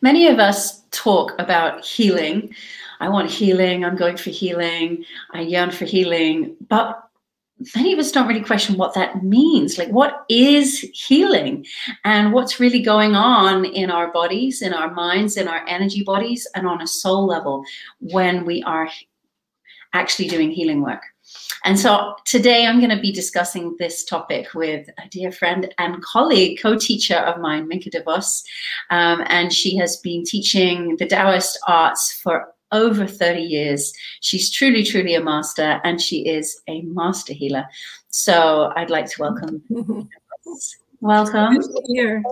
many of us talk about healing. I want healing. I'm going for healing. I yearn for healing. But many of us don't really question what that means. Like, what is healing? And what's really going on in our bodies, in our minds, in our energy bodies, and on a soul level when we are actually doing healing work. And so today I'm going to be discussing this topic with a dear friend and colleague, co-teacher of mine, Minke de Vos. Um, and she has been teaching the Taoist arts for over 30 years. She's truly, truly a master and she is a master healer. So I'd like to welcome. welcome. Here.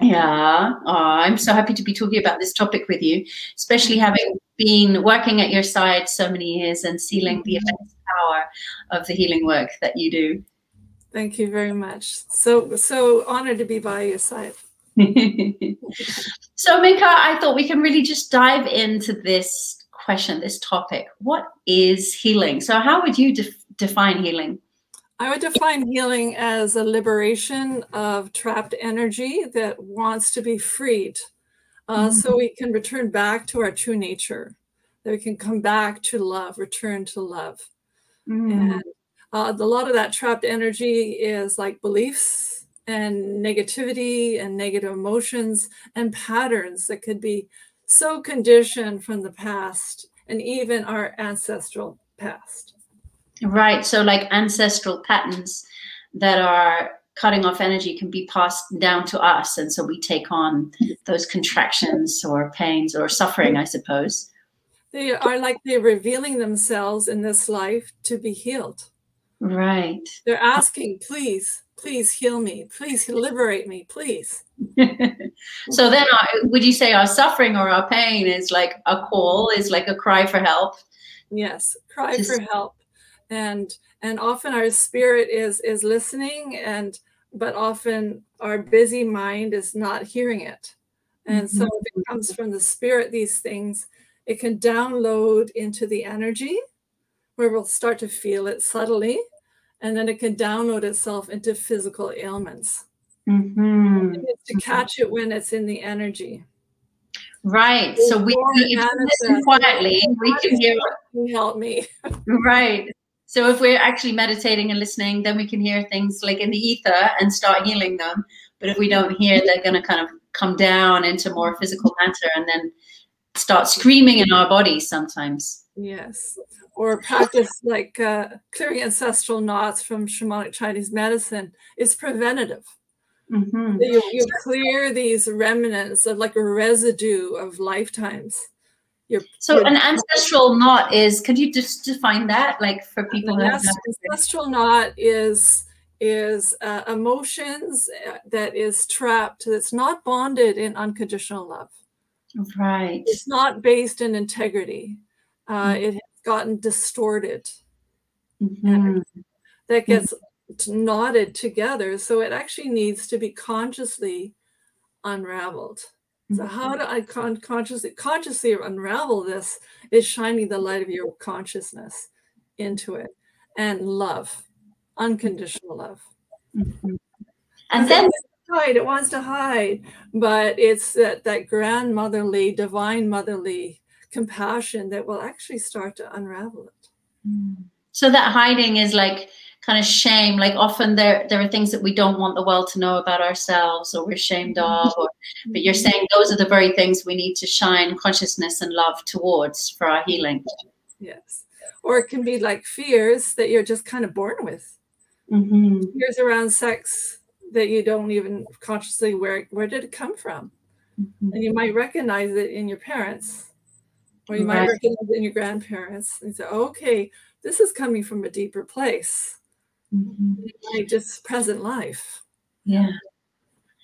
Yeah, oh, I'm so happy to be talking about this topic with you, especially having been working at your side so many years and sealing the immense power of the healing work that you do. Thank you very much. So so honored to be by your side. so Minke, I thought we can really just dive into this question, this topic. What is healing? So how would you def define healing? I would define healing as a liberation of trapped energy that wants to be freed. Uh, mm-hmm. So we can return back to our true nature, that we can come back to love, return to love. Mm-hmm. And uh, a lot of that trapped energy is like beliefs and negativity and negative emotions and patterns that could be so conditioned from the past and even our ancestral past. Right. So, like ancestral patterns that are cutting off energy can be passed down to us. And so we take on those contractions or pains or suffering, I suppose. They are like they're revealing themselves in this life to be healed. Right. They're asking, please, please heal me. Please liberate me, please. so then, uh, would you say our suffering or our pain is like a call, is like a cry for help? Yes, cry Just, for help and and often our spirit is is listening and but often our busy mind is not hearing it and mm-hmm. so if it comes from the spirit these things it can download into the energy where we'll start to feel it subtly and then it can download itself into physical ailments. Mm-hmm. to catch it when it's in the energy. Right. So we, we listen quietly. we can hear help me. Right. So if we're actually meditating and listening, then we can hear things like in the ether and start healing them. But if we don't hear, they're going to kind of come down into more physical matter and then start screaming in our bodies sometimes. Yes. Or practice like uh, clearing ancestral knots from shamanic Chinese medicine is preventative. Mm-hmm. You, you clear these remnants of like a residue of lifetimes your, so your, an ancestral knot is could you just define that like for people that ancestral knot is is uh, emotions uh, that is trapped that's not bonded in unconditional love right it's not based in integrity uh, mm-hmm. it has gotten distorted mm-hmm. that gets mm-hmm. knotted together so it actually needs to be consciously unraveled so how do I con- consciously consciously unravel this? Is shining the light of your consciousness into it and love, unconditional love. Mm-hmm. And then hide, it wants to hide, but it's that that grandmotherly, divine motherly compassion that will actually start to unravel it. So that hiding is like kind of shame like often there there are things that we don't want the world to know about ourselves or we're ashamed of or, but you're saying those are the very things we need to shine consciousness and love towards for our healing. Yes. Or it can be like fears that you're just kind of born with. Mm-hmm. fears around sex that you don't even consciously where where did it come from mm-hmm. and you might recognize it in your parents or you right. might recognize it in your grandparents and say okay this is coming from a deeper place mm-hmm. like just present life. Yeah.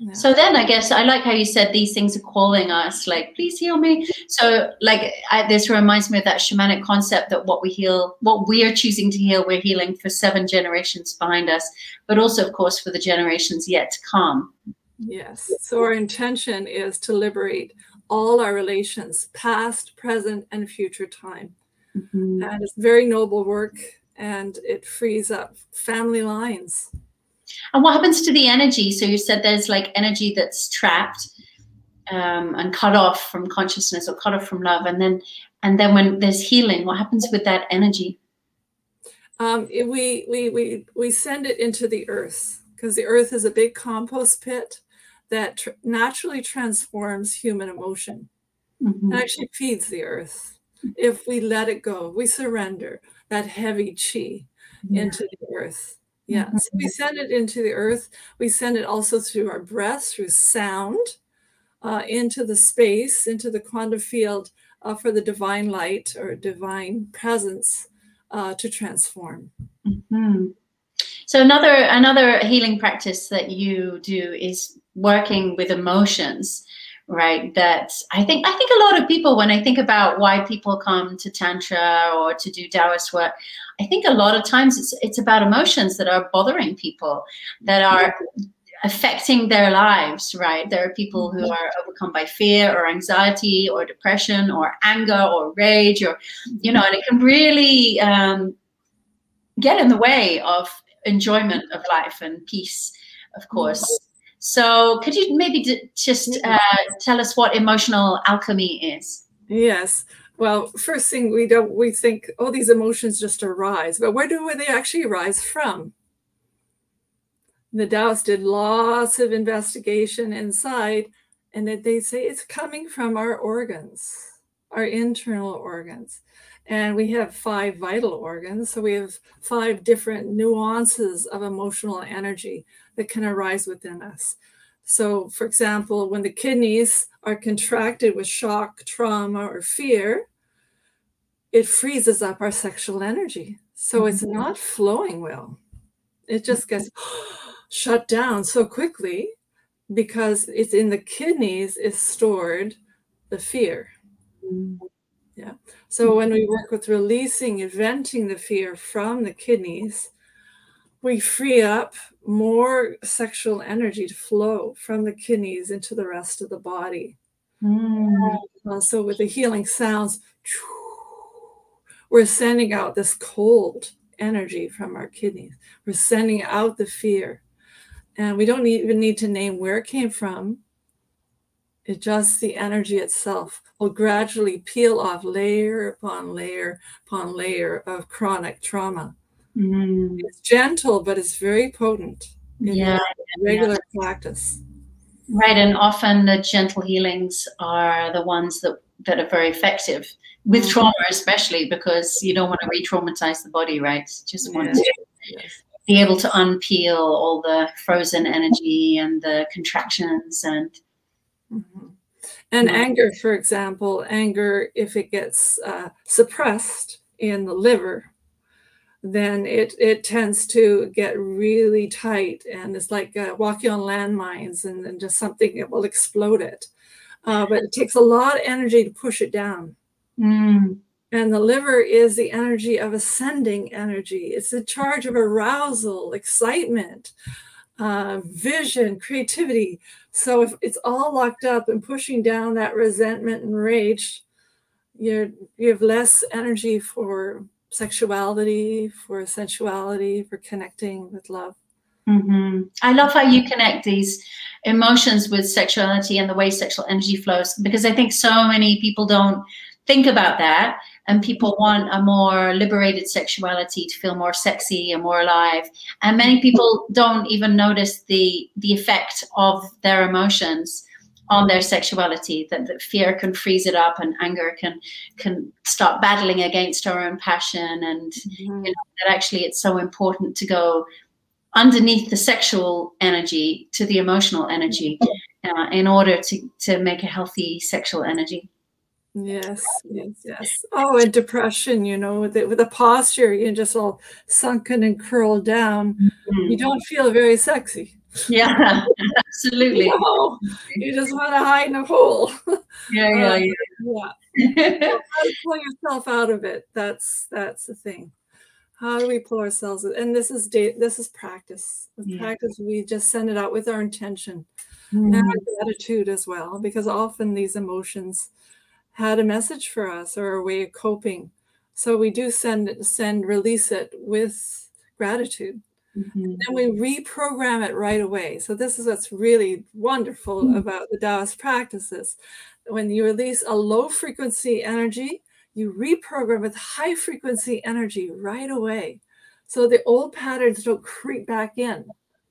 Yeah. So then I guess I like how you said these things are calling us, like, please heal me. So, like, I, this reminds me of that shamanic concept that what we heal, what we are choosing to heal, we're healing for seven generations behind us, but also, of course, for the generations yet to come. Yes. So, our intention is to liberate all our relations, past, present, and future time. Mm-hmm. And it's very noble work and it frees up family lines. And what happens to the energy? So you said there's like energy that's trapped. um, and cut off from consciousness or cut off from love and then and then when there's healing what happens with that energy um, we, we we we send it into the earth because the earth is a big compost pit that tr- naturally transforms human emotion mm-hmm. and actually feeds the earth if we let it go we surrender that heavy chi yeah. into the earth Yes, mm-hmm. we send it into the earth. We send it also through our breath, through sound, uh, into the space, into the quantum field uh, for the divine light or divine presence uh, to transform. Mm-hmm. So another another healing practice that you do is working with emotions right that i think i think a lot of people when i think about why people come to tantra or to do taoist work i think a lot of times it's it's about emotions that are bothering people that are affecting their lives right? There are people who are overcome by fear or anxiety or depression or anger or rage or you know and it can really um, get in the way of enjoyment of life and peace of course so, could you maybe d- just uh, tell us what emotional alchemy is? Yes. Well, first thing we don't we think, oh, these emotions just arise, but where do they actually arise from? The Taoists did lots of investigation inside, and that they say it's coming from our organs, our internal organs. And we have five vital organs. So we have five different nuances of emotional energy that can arise within us. So, for example, when the kidneys are contracted with shock, trauma, or fear, it freezes up our sexual energy. So it's mm-hmm. not flowing well. It just gets shut down so quickly because it's in the kidneys is stored the fear. Yeah. So when we work with releasing venting the fear from the kidneys, we free up more sexual energy to flow from the kidneys into the rest of the body. Mm. Uh, so with the healing sounds, we're sending out this cold energy from our kidneys. We're sending out the fear. And we don't even need to name where it came from. It just the energy itself will gradually peel off layer upon layer upon layer of chronic trauma. Mm. It's gentle, but it's very potent. yeah, regular yeah. practice. Right, and often the gentle healings are the ones that that are very effective with mm. trauma, especially because you don't want to re-traumatize the body, right? Just want to yes. be able to unpeel all the frozen energy and the contractions and. Mm-hmm. And yeah. anger, for example, anger, if it gets uh, suppressed in the liver, then it it tends to get really tight and it's like uh, walking on landmines and, then just something that will explode it uh, but it takes a lot of energy to push it down mm. and the liver is the energy of ascending energy it's the charge of arousal excitement uh, vision creativity so if it's all locked up and pushing down that resentment and rage you're you have less energy for sexuality, for sensuality, for connecting with love. Mm-hmm. I love how you connect these emotions with sexuality and the way sexual energy flows because I think so many people don't think about that and people want a more liberated sexuality to feel more sexy and more alive. And many people don't even notice the the effect of their emotions on their sexuality that, that fear can freeze it up and anger can can start battling against our own passion. And mm-hmm. you know, that actually it's so important to go underneath the sexual energy to the emotional energy uh, in order to to make a healthy sexual energy yes yes yes oh and depression you know with the, with the posture you're just all sunken and curled down mm-hmm. you don't feel very sexy yeah, absolutely. No, you just want to hide in a hole. Yeah, yeah, um, yeah. yeah. How to pull yourself out of it? That's that's the thing. How do we pull ourselves? And this is date. This is practice. With yeah. practice, we just send it out with our intention mm. and our gratitude as well, because often these emotions had a message for us or a way of coping. So we do send send release it with gratitude Mm-hmm. Then we reprogram it right away. So this is what's really wonderful mm-hmm. about the Taoist practices. When you release a low frequency energy, you reprogram with high frequency energy right away. So the old patterns don't creep back in.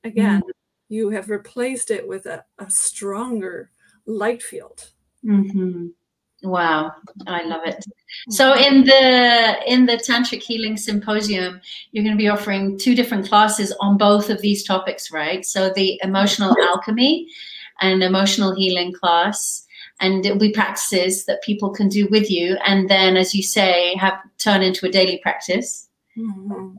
Again, mm-hmm. you have replaced it with a, a stronger light field. Mm-hmm. Wow, I love it. So in the in the tantric healing symposium, you're going to be offering two different classes on both of these topics, right? So the emotional alchemy and emotional healing class, and it'll be practices that people can do with you, and then, as you say, have turn into a daily practice. Mm-hmm.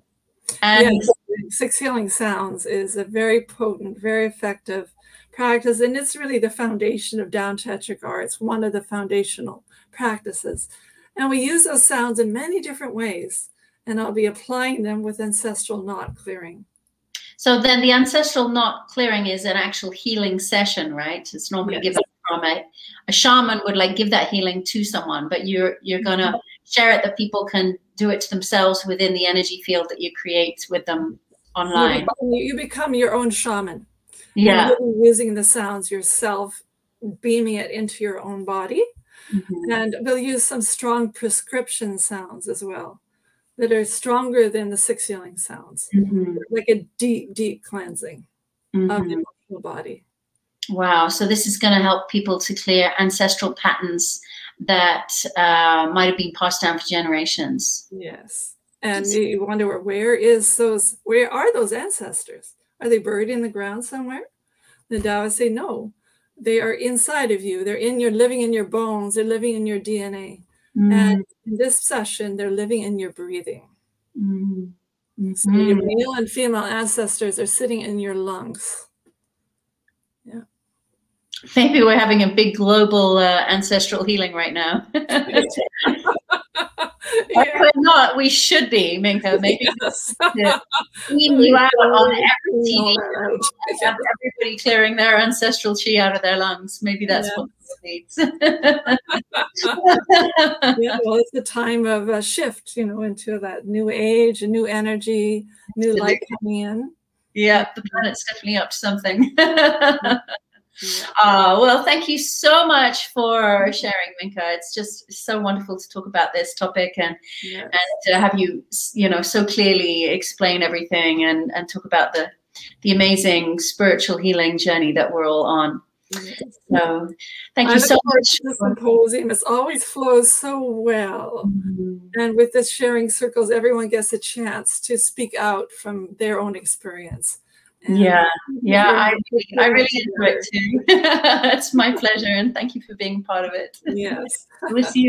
And yes, six healing sounds is a very potent, very effective practice, and it's really the foundation of Tao Tantric arts, one of the foundational practices. And we use those sounds in many different ways, and I'll be applying them with ancestral knot clearing. So then the ancestral knot clearing is an actual healing session, right? It's normally yes. given from a, a shaman would like give that healing to someone, but you're you're gonna mm-hmm. share it that people can do it to themselves within the energy field that you create with them online. You become your own shaman yeah. using the sounds yourself beaming it into your own body. Mm-hmm. and we'll use some strong prescription sounds as well that are stronger than the six healing sounds mm-hmm. like a deep deep cleansing mm-hmm. of the emotional body. Wow. So this is going to help people to clear ancestral patterns that uh, might have been passed down for generations. Yes. And you wonder where is those where are those ancestors are they buried in the ground somewhere? The Taoists say no. They are inside of you. They're in your living in your bones. They're living in your DNA. Mm. And in this session, they're living in your breathing. Mm. Mm-hmm. So your male and female ancestors are sitting in your lungs. Yeah. Maybe we're having a big global uh, ancestral healing right now. yeah. we're not, we should be, Minke. Maybe yes. you out on every TV. Everybody clearing their ancestral chi out of their lungs. Maybe that's yeah. what needs. yeah, well, it's a time of a shift, you know, into that new age, a new energy, new light coming in. Yeah, the planet's definitely up to something. Uh, well, thank you so much for sharing, Minke. It's just so wonderful to talk about this topic and yes. and to have you, you know, so clearly explain everything and and talk about the the amazing spiritual healing journey that we're all on. Yes. So, thank you so much. The symposium it always flows so well, mm-hmm. and with this sharing circles, everyone gets a chance to speak out from their own experience Um, yeah, yeah, I, I really enjoy it too. it's my pleasure, and thank you for being part of it. Yes. we'll see you.